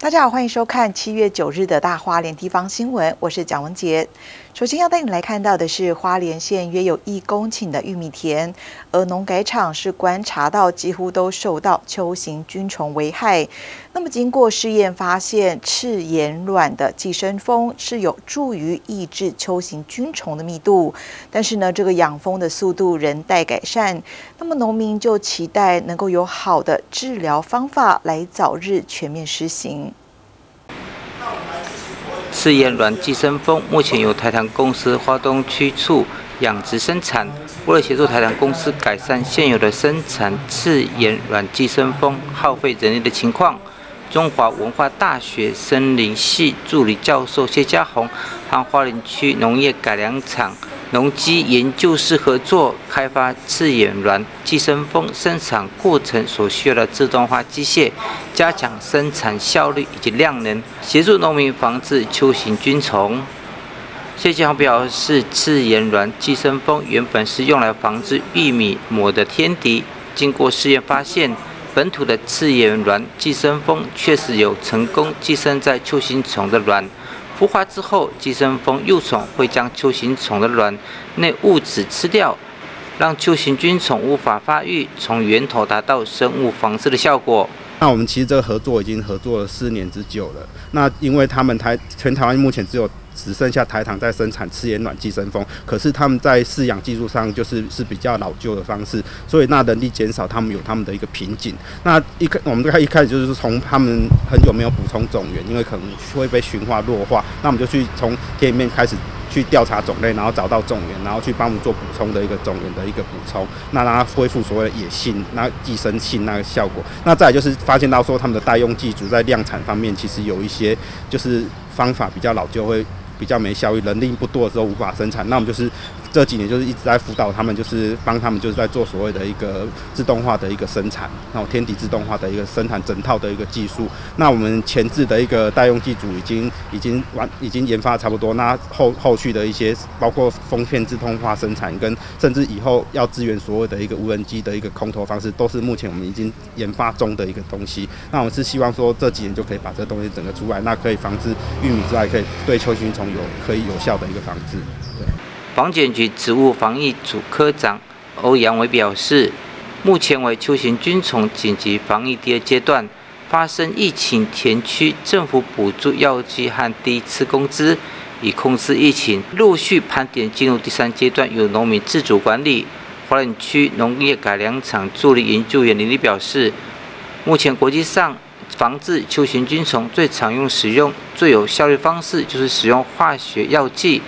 大家好，欢迎收看七月九日的大花莲地方新闻，我是蒋文杰。首先要带你来看到的是花莲县约有一公顷的玉米田，而农改场是观察到几乎都受到秋行菌虫危害。那么经过试验发现，赤眼卵的寄生蜂是有助于抑制秋行菌虫的密度，但是呢，这个养蜂的速度仍待改善。那么农民就期待能够有好的治疗方法来早日全面实行。赤眼卵寄生蜂目前由台糖公司花东区处养殖生产。为了协助台糖公司改善现有的生产赤眼卵寄生蜂耗费人力的情况，中华文化大学森林系助理教授谢家宏和花林区农业改良场。农机研究室合作开发刺眼卵寄生蜂生产过程所需要的自动化机械，加强生产效率以及量能，协助农民防治秋行菌虫。谢继航表示，刺眼卵寄生蜂原本是用来防治玉米膜的天敌，经过试验发现，本土的刺眼卵寄生蜂确实有成功寄生在秋形虫的卵。孵化之后，寄生蜂幼虫会将球形虫的卵内物质吃掉，让球形菌虫无法发育，从源头达到生物防治的效果。那我们其实这个合作已经合作了四年之久了。那因为他们台全台湾目前只有。只剩下台糖在生产赤眼卵寄生蜂，可是他们在饲养技术上就是是比较老旧的方式，所以那人力减少，他们有他们的一个瓶颈。那一开，我们开一开始就是从他们很久没有补充种源，因为可能会被驯化弱化，那我们就去从田里面开始去调查种类，然后找到种源，然后去帮我们做补充的一个种源的一个补充，那让它恢复所谓的野性、那寄生性那个效果。那再就是发现到说他们的代用寄主在量产方面其实有一些就是方法比较老旧，会。比较没效率，人力不多的时候无法生产，那我们就是这几年就是一直在辅导他们，就是帮他们就是在做所谓的一个自动化的一个生产，然后天敌自动化的一个生产整套的一个技术。那我们前置的一个代用机组已经已经完已经研发差不多，那后后续的一些包括封片自动化生产，跟甚至以后要支援所有的一个无人机的一个空投方式，都是目前我们已经研发中的一个东西。那我们是希望说这几年就可以把这个东西整个出来，那可以防止玉米之外，可以对秋菌虫。有可以有效的一个防治。对，防检局植物防疫组科长欧阳伟表示，目前为秋行菌虫紧急防疫第二阶段，发生疫情田区政府补助药剂和第一次工资，以控制疫情。陆续盘点进入第三阶段，由农民自主管理。华人区农业改良场助理研究员林丽表示，目前国际上。防治秋行菌虫最常用、使用最有效率方式就是使用化学药剂，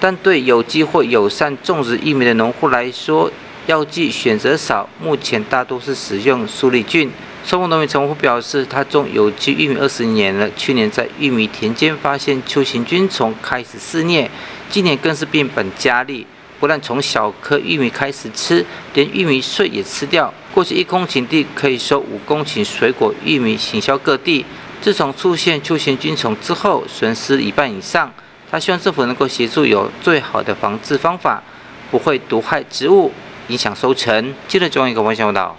但对有机或友善种植玉米的农户来说，药剂选择少，目前大多是使用苏力菌。收获农民陈虎表示，他种有机玉米二十年了，去年在玉米田间发现秋行菌虫开始肆虐，今年更是变本加厉。不但从小颗玉米开始吃，连玉米穗也吃掉。过去一公顷地可以收五公顷水果玉米，行销各地。自从出现秋行菌虫之后，损失一半以上。他希望政府能够协助有最好的防治方法，不会毒害植物，影响收成。记得中一个分享报道。